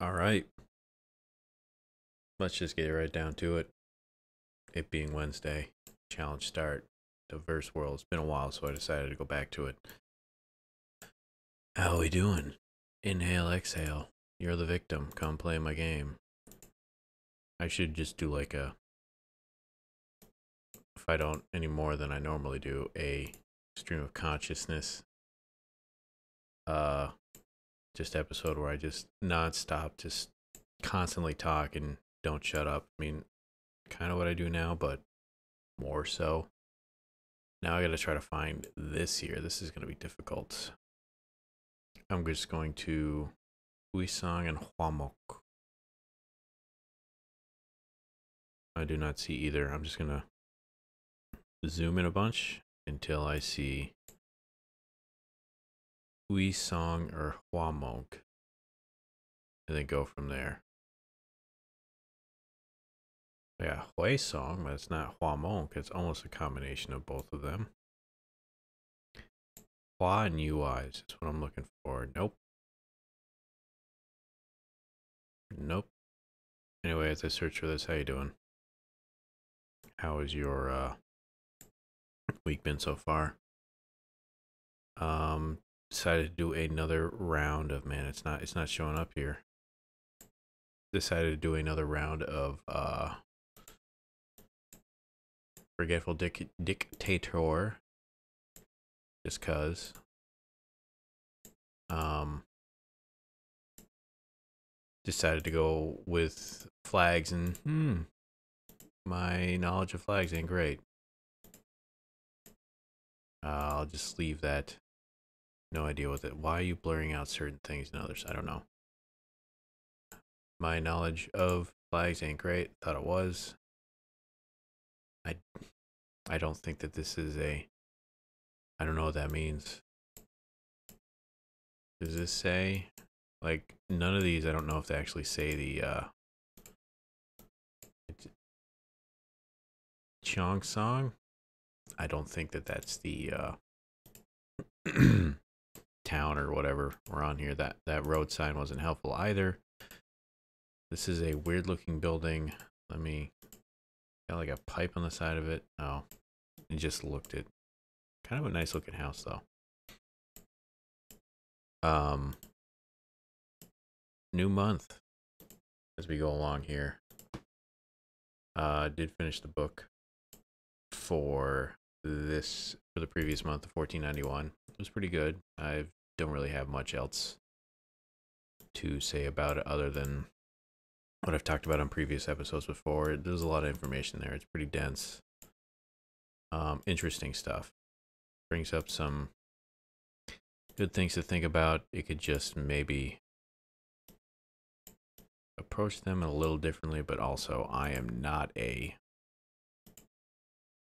All right. Let's just get right down to it. It being Wednesday, challenge start, diverse world. It's been a while, so I decided to go back to it. How are we doing? Inhale, exhale. You're the victim. Come play my game. I should just do like a. If I don't any more than I normally do, a stream of consciousness. Uh, just episode where I just nonstop, just constantly talk and don't shut up. I mean, kind of what I do now, but more so. Now I got to try to find this here. This is going to be difficult. I'm just going to Huisong and Huamok. I do not see either. I'm just going to zoom in a bunch until I see Huisong or Huamok. And then go from there. Yeah, Hui Song, but it's not Huamok. It's almost a combination of both of them. Hua and UIs. That's what I'm looking for. Nope. Nope. Anyway, as I search for this, how you doing? How has your uh, week been so far? Um, decided to do another round of man. It's not. It's not showing up here. Decided to do another round of uh, forgetful dic- dictator just cuz um decided to go with flags and hmm my knowledge of flags ain't great uh, I'll just leave that no idea with it. why are you blurring out certain things and others I don't know my knowledge of flags ain't great thought it was I I don't think that this is a I don't know what that means. Does this say like none of these I don't know if they actually say the uh Chong song? I don't think that that's the uh town or whatever we're on here. That that road sign wasn't helpful either. This is a weird looking building. Let me Got like a pipe on the side of it. Oh, it just looked it. Kind of a nice looking house though. Um, new month as we go along here. Uh, did finish the book for this for the previous month of 1491. It was pretty good. I don't really have much else to say about it other than what I've talked about on previous episodes before. There's a lot of information there. It's pretty dense. Um, interesting stuff. Brings up some good things to think about. It could just maybe approach them a little differently, but also I am not a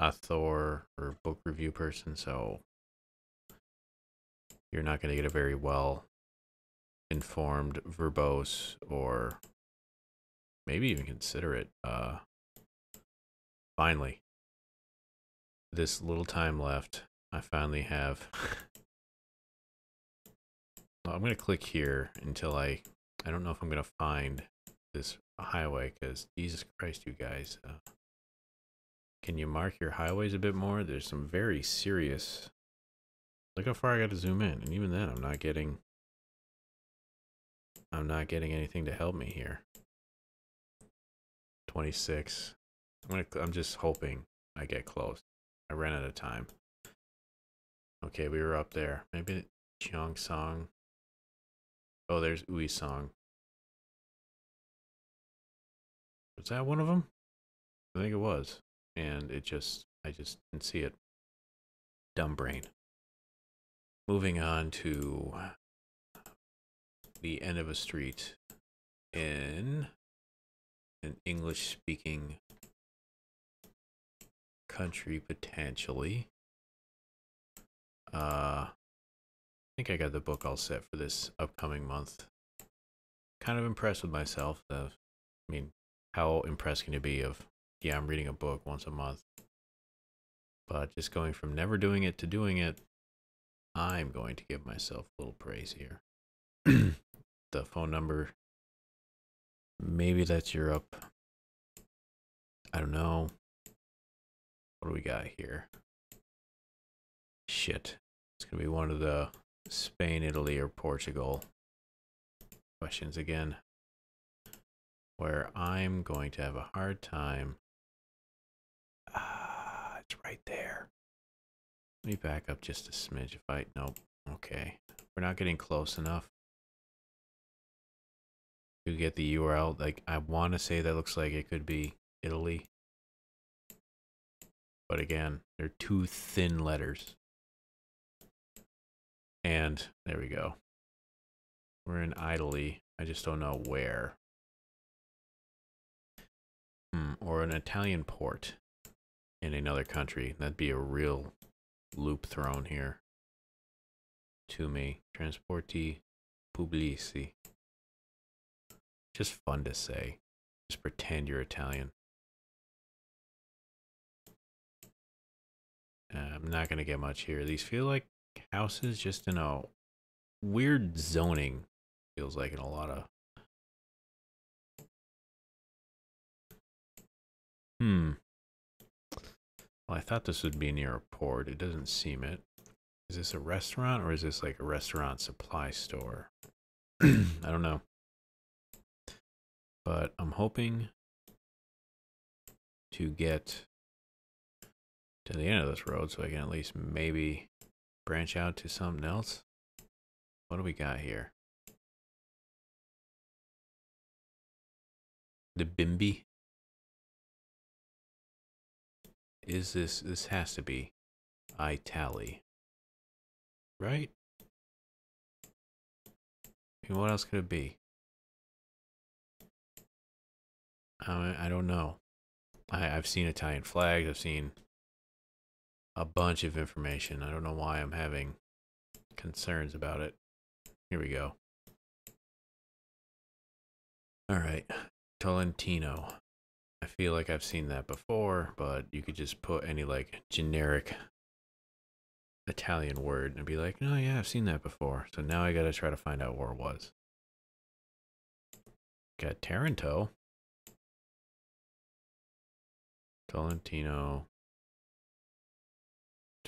author or book review person, so you're not going to get a very well informed, verbose, or maybe even consider it. Uh, finally, this little time left, I finally have. I'm gonna click here until I. I don't know if I'm gonna find this highway because Jesus Christ, you guys. Uh, can you mark your highways a bit more? There's some very serious. Look how far I got to zoom in, and even then, I'm not getting. I'm not getting anything to help me here. 26. I'm gonna. I'm just hoping I get close. I ran out of time. Okay, we were up there. Maybe Song. Oh, there's Ui Song. Was that one of them? I think it was. And it just, I just didn't see it. Dumb brain. Moving on to the end of a street in an English speaking country potentially. Uh, I think I got the book all set for this upcoming month. Kind of impressed with myself. I mean, how impressed can you be of, yeah, I'm reading a book once a month. But just going from never doing it to doing it, I'm going to give myself a little praise here. the phone number Maybe that's Europe. I don't know. What do we got here? Shit. It's going to be one of the Spain, Italy, or Portugal questions again. Where I'm going to have a hard time. Ah, it's right there. Let me back up just a smidge if I. Nope. Okay. We're not getting close enough to get the URL. Like, I want to say that looks like it could be Italy. But again, they're two thin letters. And there we go. We're in Italy. I just don't know where. Hmm, or an Italian port in another country. That'd be a real loop thrown here to me. Transporti pubblici. Just fun to say. Just pretend you're Italian. Uh, I'm not going to get much here. These feel like houses just in a weird zoning. Feels like in a lot of. Hmm. Well, I thought this would be near a port. It doesn't seem it. Is this a restaurant or is this like a restaurant supply store? I don't know. But I'm hoping to get to the end of this road so I can at least maybe branch out to something else. What do we got here? The Bimby? Is this, this has to be Italy, right? I mean, what else could it be? I, I don't know. I, I've seen Italian flags. I've seen a bunch of information. I don't know why I'm having concerns about it. Here we go. All right, Tolentino. I feel like I've seen that before, but you could just put any like generic Italian word and be like, oh yeah, I've seen that before. So now I gotta try to find out where it was. Got Taranto. Tolentino.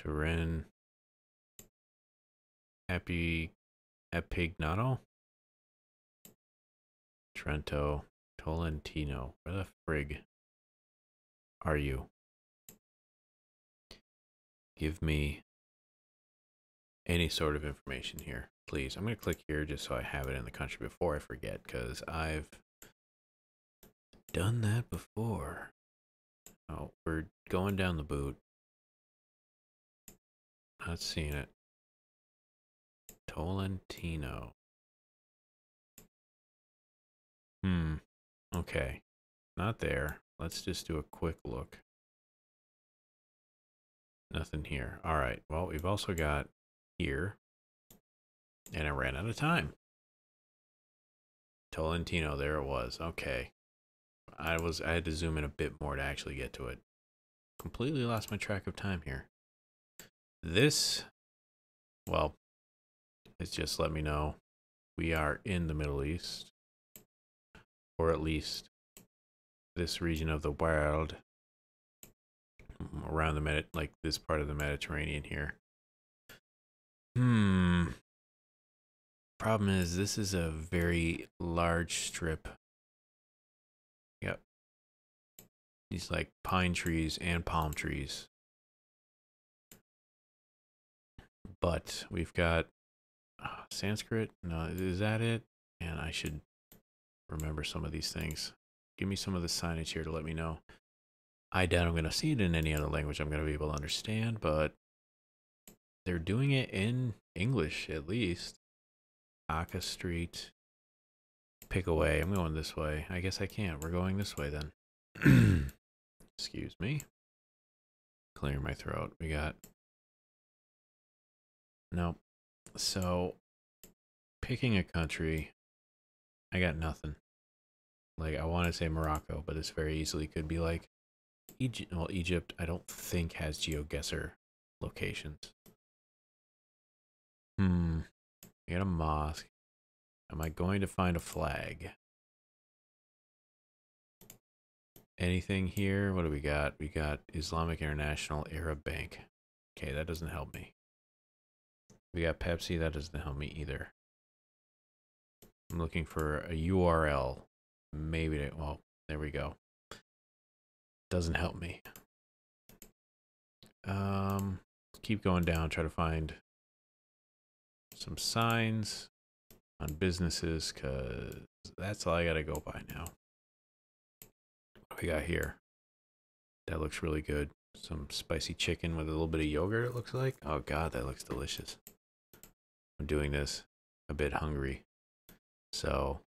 Turin, Happy Epignano, Trento, Tolentino. Where the frig are you? Give me any sort of information here, please. I'm going to click here just so I have it in the country before I forget, because I've done that before. Oh, we're going down the boot. Not seeing it. Tolentino. Hmm. Okay. Not there. Let's just do a quick look. Nothing here. All right. Well, we've also got here. And I ran out of time. Tolentino, there it was. Okay. I was I had to zoom in a bit more to actually get to it. Completely lost my track of time here. This, well, it's just let me know we are in the Middle East, or at least this region of the world around the Med, like this part of the Mediterranean here. Hmm. Problem is, this is a very large strip. Yep. These like pine trees and palm trees. but we've got uh, Sanskrit. No, is that it? And I should remember some of these things. Give me some of the signage here to let me know. I doubt I'm going to see it in any other language I'm going to be able to understand, but they're doing it in English at least. Aka Street. Pick away. I'm going this way. I guess I can't. We're going this way then. Excuse me. Clearing my throat. We got Nope. So, picking a country, I got nothing. Like, I want to say Morocco, but this very easily could be like Egypt. Well, Egypt, I don't think has GeoGuessr locations. Hmm. I got a mosque. Am I going to find a flag? anything here? What do we got? We got Islamic International Arab Bank. Okay, that doesn't help me. We got Pepsi. That doesn't help me either. I'm looking for a URL. Maybe, they, well, there we go. Doesn't help me. Um, keep going down, try to find some signs on businesses, because that's all I got to go by now. What we got here? That looks really good. Some spicy chicken with a little bit of yogurt, it looks like. Oh, God, that looks delicious. I'm doing this a bit hungry. So,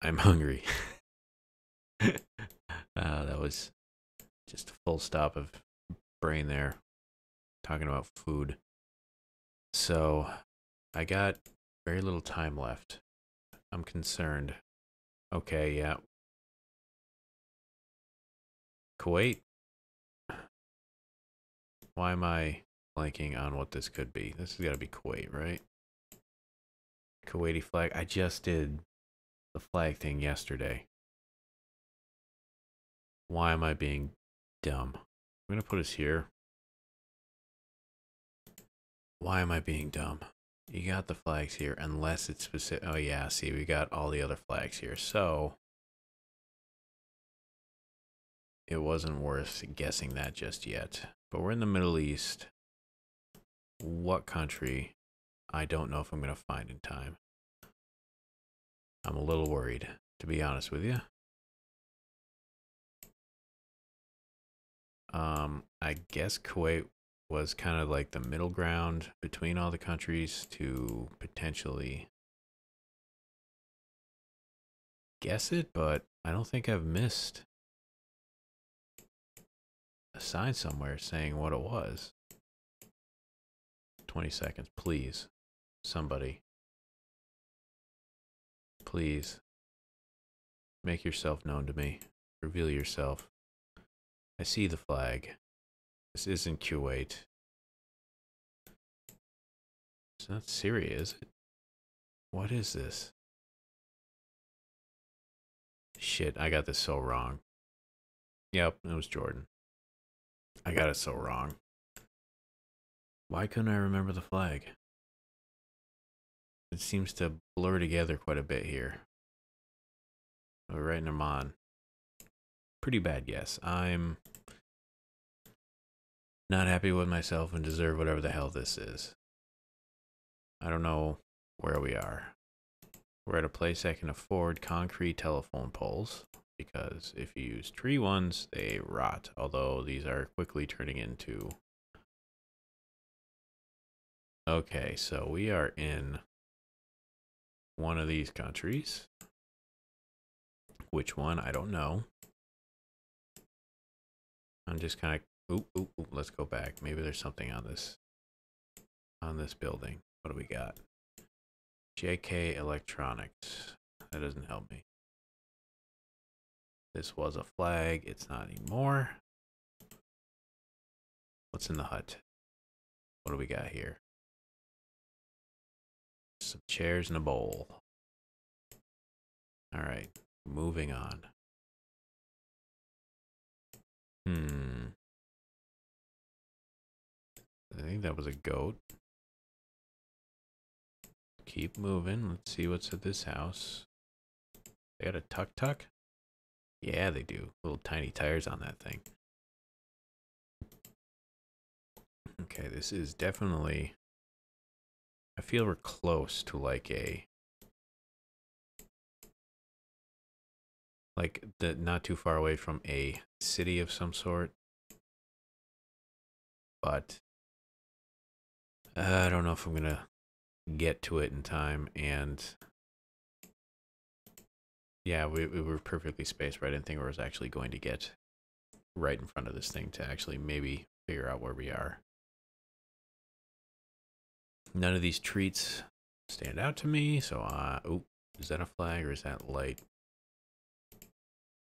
I'm hungry. uh, that was just a full stop of brain there talking about food. So, I got very little time left. I'm concerned. Okay, yeah. Kuwait. Why am I blanking on what this could be? This has got to be Kuwait, right? Kuwaiti flag. I just did the flag thing yesterday. Why am I being dumb? I'm going to put us here. Why am I being dumb? You got the flags here, unless it's specific. Oh, yeah, see, we got all the other flags here. So, it wasn't worth guessing that just yet. But we're in the Middle East. What country? I don't know if I'm going to find in time. I'm a little worried, to be honest with you. Um, I guess Kuwait was kind of like the middle ground between all the countries to potentially guess it, but I don't think I've missed a sign somewhere saying what it was. 20 seconds, please. Somebody. Please. Make yourself known to me. Reveal yourself. I see the flag. This isn't Kuwait. It's not Syria, is it? What is this? Shit, I got this so wrong. Yep, it was Jordan. I got it so wrong. Why couldn't I remember the flag? It seems to blur together quite a bit here. We're writing them on. Pretty bad guess. I'm not happy with myself and deserve whatever the hell this is. I don't know where we are. We're at a place that can afford concrete telephone poles because if you use tree ones, they rot, although these are quickly turning into. Okay, so we are in one of these countries. Which one? I don't know. I'm just kind of oop, oop, let's go back. Maybe there's something on this on this building. What do we got? JK Electronics. That doesn't help me. This was a flag. It's not anymore. What's in the hut? What do we got here? Some chairs and a bowl. All right, moving on. Hmm. I think that was a goat. Keep moving. Let's see what's at this house. They got a tuk tuk? Yeah, they do. Little tiny tires on that thing. Okay, this is definitely. I feel we're close to like a. Like the not too far away from a city of some sort. But I don't know if I'm going to get to it in time. And yeah, we, we were perfectly spaced, right? I didn't think I was actually going to get right in front of this thing to actually maybe figure out where we are. None of these treats stand out to me. So, uh, oh, is that a flag or is that light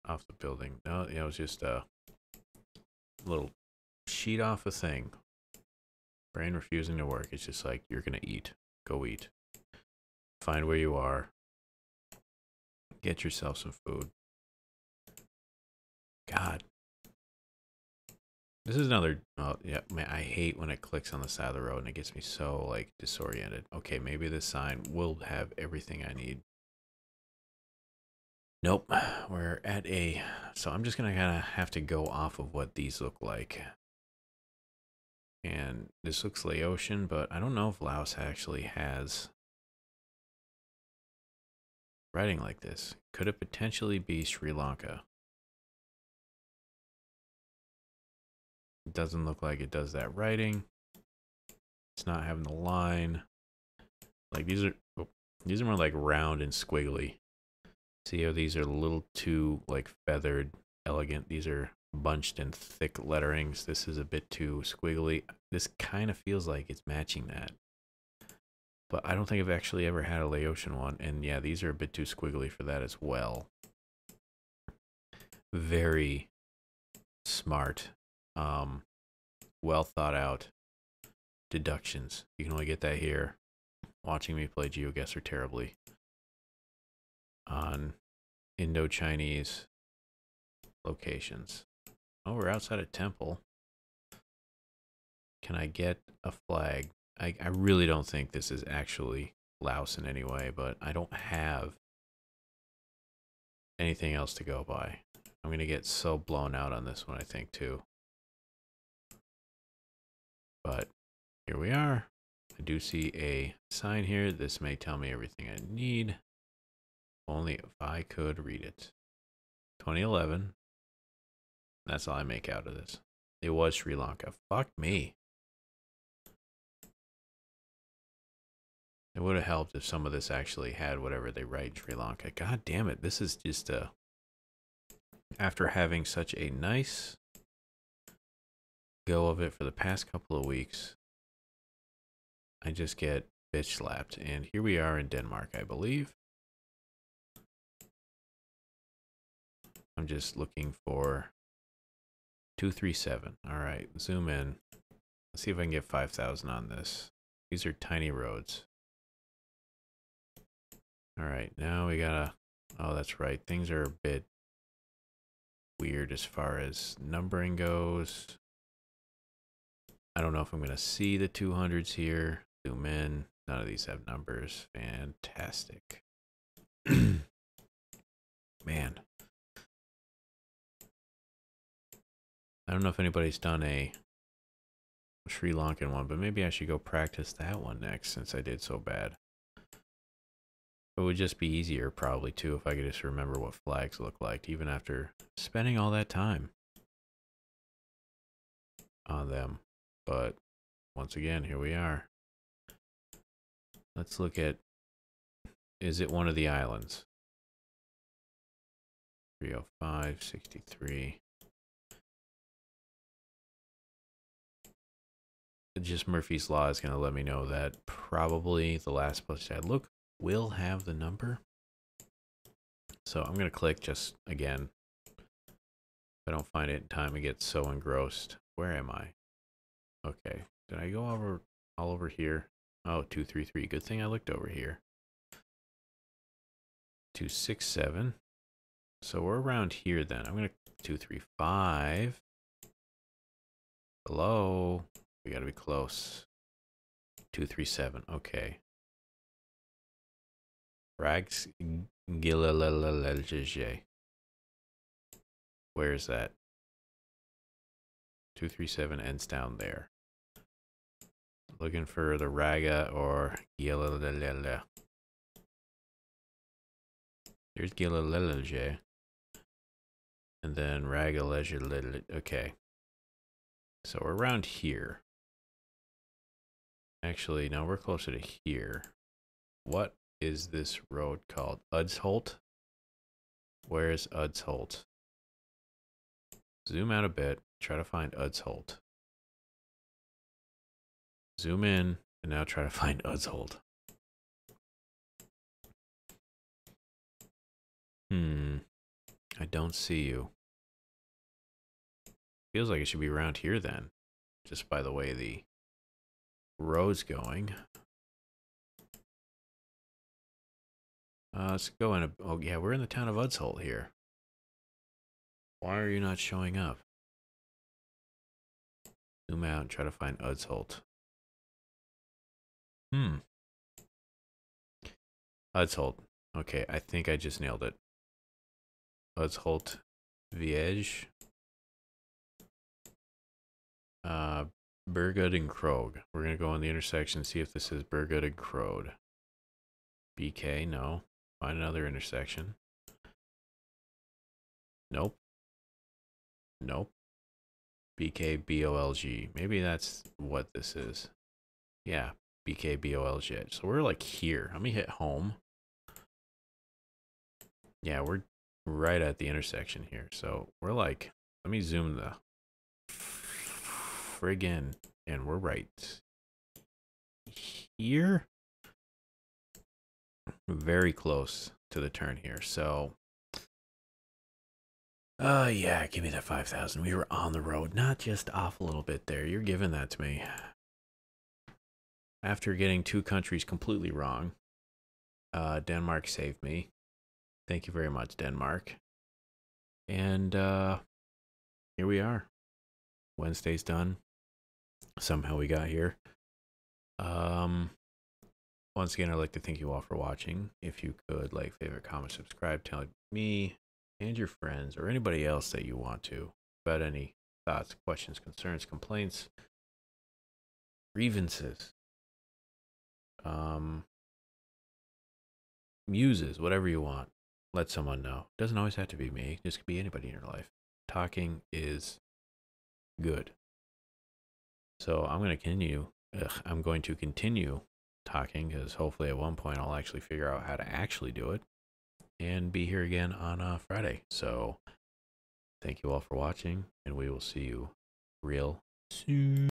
off the building? No, it was just a little sheet off a thing. Brain refusing to work. It's just like, you're going to eat. Go eat. Find where you are. Get yourself some food. God. This is another. Oh, yeah, man. I hate when it clicks on the side of the road and it gets me so like disoriented. Okay, maybe this sign will have everything I need. Nope. We're at a. So I'm just gonna kind of have to go off of what these look like. And this looks Laotian, but I don't know if Laos actually has writing like this. Could it potentially be Sri Lanka? It doesn't look like it does that writing. It's not having the line. Like these are oh, these are more like round and squiggly. See how these are a little too like feathered, elegant. These are bunched and thick letterings. This is a bit too squiggly. This kind of feels like it's matching that. But I don't think I've actually ever had a Laotian one. And yeah, these are a bit too squiggly for that as well. Very smart um, well thought out deductions. You can only get that here. Watching me play GeoGuessr terribly on Indo-Chinese locations. Oh, we're outside a temple. Can I get a flag? I, I really don't think this is actually Laos in any way, but I don't have anything else to go by. I'm going to get so blown out on this one, I think, too. But here we are. I do see a sign here. This may tell me everything I need. Only if I could read it. 2011. That's all I make out of this. It was Sri Lanka. Fuck me. It would have helped if some of this actually had whatever they write in Sri Lanka. God damn it. This is just a. After having such a nice go of it for the past couple of weeks, I just get bitch slapped. And here we are in Denmark, I believe. I'm just looking for 237. All right, zoom in. Let's see if I can get 5,000 on this. These are tiny roads. All right, now we gotta, oh, that's right. Things are a bit weird as far as numbering goes. I don't know if I'm going to see the 200s here. Zoom in. None of these have numbers. Fantastic. Man. I don't know if anybody's done a Sri Lankan one, but maybe I should go practice that one next since I did so bad. It would just be easier probably too if I could just remember what flags look like even after spending all that time on them. But once again, here we are. Let's look at, is it one of the islands? 305, 63. Just Murphy's Law is going to let me know that probably the last place I look will have the number. So I'm going to click just again. If I don't find it in time, I get so engrossed. Where am I? Okay. Did I go over all over here? Oh, 233. Good thing I looked over here. 267. So we're around here then. I'm going to 235. Hello. We got to be close. 237. Okay. Rags Where is that? 237 ends down there. Looking for the Raga or Gilalele. There's Gilalele. And then Raga Leisure. Okay. So we're around here. Actually, now we're closer to here. What is this road called? Udsholt? Where's Udsholt? Zoom out a bit. Try to find Udsholt. Zoom in and now try to find Udsholt. Hmm. I don't see you. Feels like it should be around here then. Just by the way the road's going. Uh, let's go in a, oh yeah, we're in the town of Udsholt here. Why are you not showing up? Zoom out and try to find Udsholt. Hmm. Udsholt. Okay, I think I just nailed it. Udsholt Viege. Uh, Burgood and Krog. We're going to go on the intersection, see if this is Burgood and Krog. BK, no. Find another intersection. Nope. Nope. BK BOLG. Maybe that's what this is. Yeah, BK BOLG. So we're like here. Let me hit home. Yeah, we're right at the intersection here. So we're like, let me zoom the friggin' and we're right here. Very close to the turn here. So uh yeah, give me that 5000. We were on the road, not just off a little bit there. You're giving that to me. After getting two countries completely wrong, uh Denmark saved me. Thank you very much, Denmark. And uh here we are. Wednesday's done. Somehow we got here. Um once again, I'd like to thank you all for watching. If you could like, favorite, comment, subscribe, tell me and your friends or anybody else that you want to about any thoughts, questions, concerns, complaints, grievances, um, muses, whatever you want. Let someone know. Doesn't always have to be me. This could be anybody in your life. Talking is good. So I'm going to continue. Ugh, I'm going to continue talking because hopefully at one point I'll actually figure out how to actually do it and be here again on uh, Friday. So thank you all for watching, and we will see you real soon.